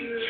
Jesus.